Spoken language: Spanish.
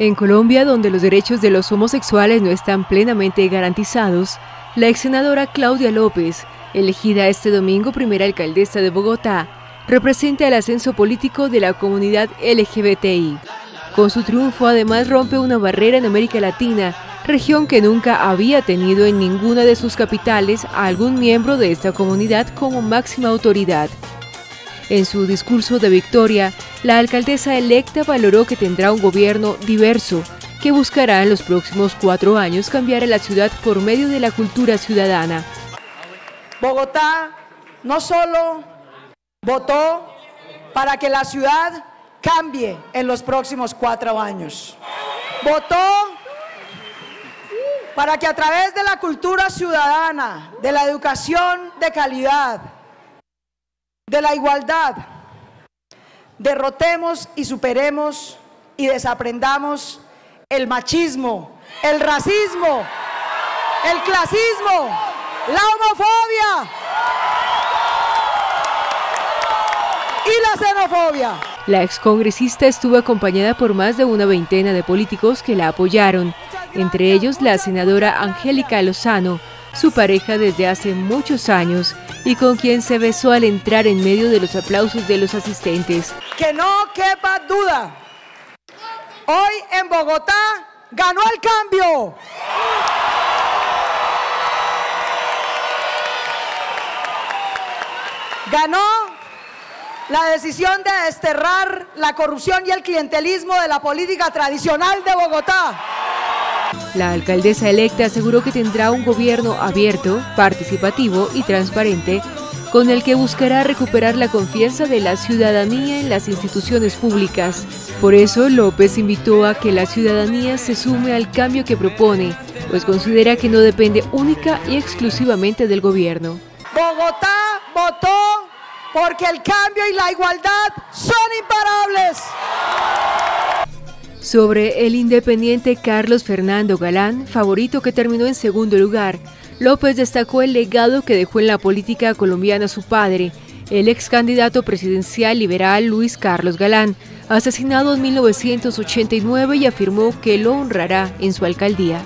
En Colombia, donde los derechos de los homosexuales no están plenamente garantizados, la ex senadora Claudia López, elegida este domingo primera alcaldesa de Bogotá, representa el ascenso político de la comunidad LGBTI. Con su triunfo además rompe una barrera en América Latina, región que nunca había tenido en ninguna de sus capitales a algún miembro de esta comunidad como máxima autoridad. En su discurso de victoria, la alcaldesa electa valoró que tendrá un gobierno diverso, que buscará en los próximos cuatro años cambiar a la ciudad por medio de la cultura ciudadana. Bogotá no solo votó para que la ciudad cambie en los próximos cuatro años, votó para que a través de la cultura ciudadana, de la educación de calidad, de la igualdad, derrotemos y superemos y desaprendamos el machismo, el racismo, el clasismo, la homofobia y la xenofobia. La excongresista estuvo acompañada por más de una veintena de políticos que la apoyaron, entre ellos la senadora Angélica Lozano, su pareja desde hace muchos años y con quien se besó al entrar en medio de los aplausos de los asistentes. Que no quepa duda, hoy en Bogotá ganó el cambio. Ganó la decisión de desterrar la corrupción y el clientelismo de la política tradicional de Bogotá. La alcaldesa electa aseguró que tendrá un gobierno abierto, participativo y transparente, con el que buscará recuperar la confianza de la ciudadanía en las instituciones públicas. Por eso, López invitó a que la ciudadanía se sume al cambio que propone, pues considera que no depende única y exclusivamente del gobierno. Bogotá votó porque el cambio y la igualdad son imparables sobre el independiente Carlos Fernando Galán, favorito que terminó en segundo lugar. López destacó el legado que dejó en la política colombiana su padre, el ex candidato presidencial liberal Luis Carlos Galán, asesinado en 1989 y afirmó que lo honrará en su alcaldía.